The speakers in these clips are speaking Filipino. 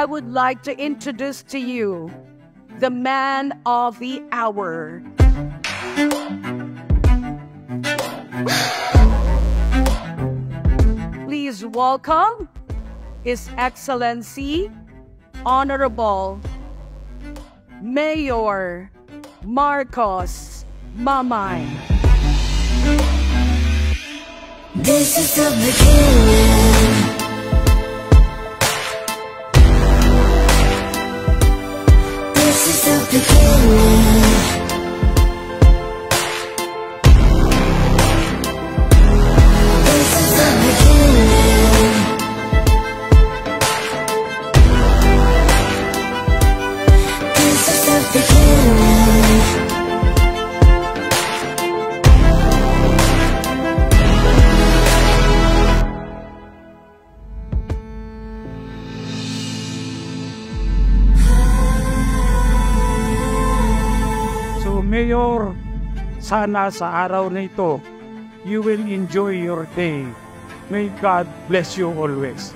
I would like to introduce to you the man of the hour. Please welcome His Excellency Honorable Mayor Marcos Mamay. This is the beginning. This is the beginning. Mayor, sana sa araw na ito, you will enjoy your day. May God bless you always.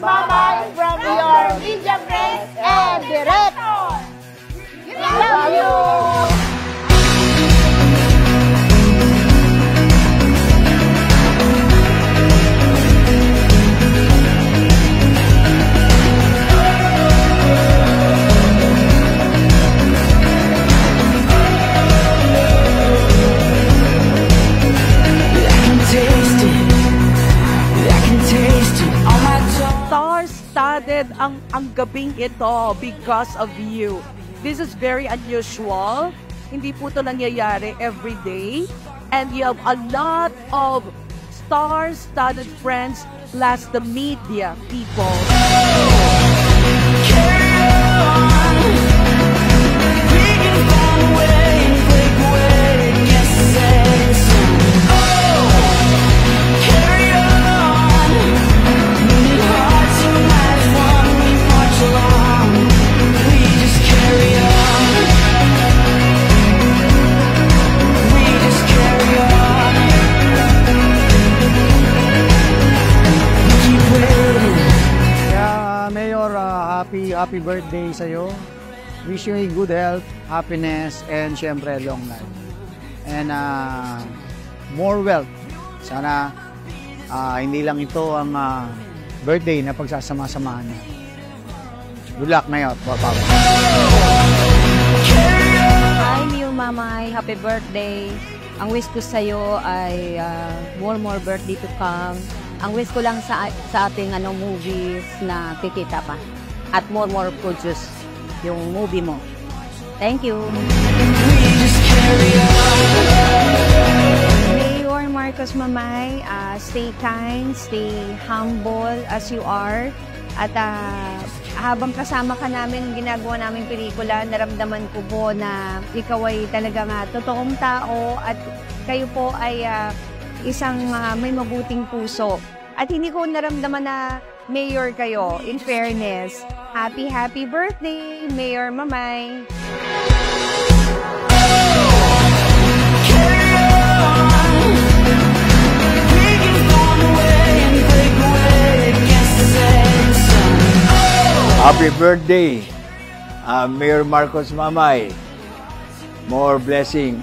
Bye-bye. Star-studded ang, ang gabing ito because of you. This is very unusual. Hindi po ito nangyayari every day. And you have a lot of star-studded friends plus the media people. Happy birthday sa iyo. Wish you a good health, happiness, and syempre long life. And ah, more wealth. Sana ah, hindi lang ito ang ah, birthday na pagsasama-samahan niyo. Good luck, Mayor. Bye-bye. Hi, Miu Mamay. Happy birthday. Ang wish ko sa'yo ay ah, more more birthday to come. Ang wish ko lang sa, sa ating ano, movies na kikita pa. At more more produce yung movie mo. Thank you. Mayor Marcos Mamay, ah, stay kind, stay humble as you are. At ah, habang kasama ka namin, ginagawa namin pelikula, naramdaman ko po na ikaw ay talagang ah, totoong tao at kayo po ay ah, isang ah, may mabuting puso. At hindi ko naramdaman na mayor kayo, in fairness. Happy, happy birthday, Mayor Mamay! Happy birthday, uh, Mayor Marcos Mamay. More blessing.